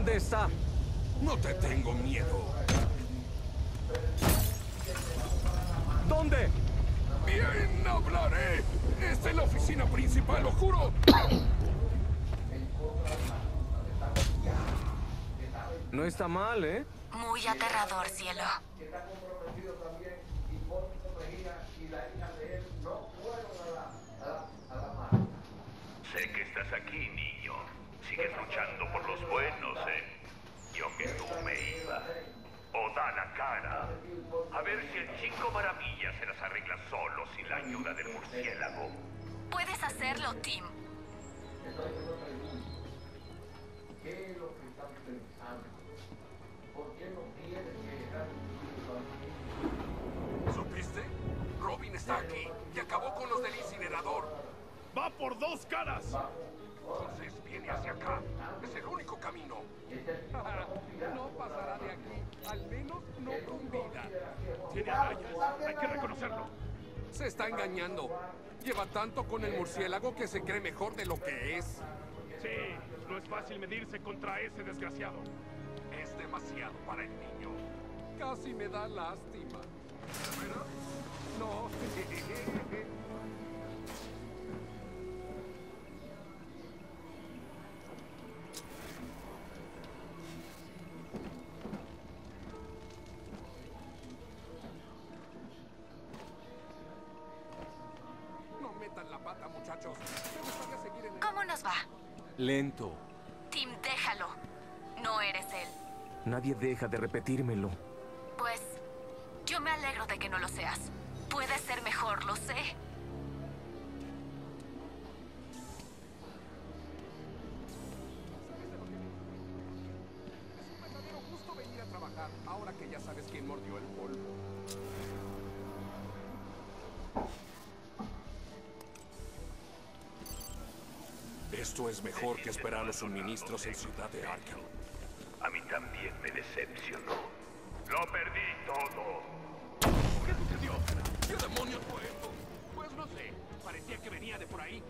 ¿Dónde está? No te tengo miedo. ¿Dónde? Bien, hablaré. Esta es la oficina principal, lo juro. No está mal, ¿eh? Muy aterrador, cielo. Sé que estás aquí, niño. Sigues luchando por los buenos, ¿eh? Yo que tú me iba. O da la cara. A ver si el Cinco Maravillas se las arregla solo sin la ayuda del murciélago. Puedes hacerlo, Tim. ¿Supiste? Robin está aquí y acabó con los del incinerador. ¡Va por dos caras! Menos no con vida. Tiene agallas, hay que reconocerlo. Se está engañando. Lleva tanto con el murciélago que se cree mejor de lo que es. Sí, no es fácil medirse contra ese desgraciado. Es demasiado para el niño. Casi me da lástima. ¿Verdad? No. metan la pata, muchachos. Me gustaría seguir en el... ¿Cómo nos va? Lento. Tim, déjalo. No eres él. Nadie deja de repetírmelo. Pues yo me alegro de que no lo seas. Puedes ser mejor, lo sé. Es un verdadero gusto venir a trabajar ahora que ya sabes quién mordió el polvo. Esto es mejor que esperar los suministros en Ciudad de Arkham. A mí también me decepcionó. Lo perdí todo. ¿Qué sucedió? ¿Qué demonios fue esto? Pues no sé, parecía que venía de por ahí.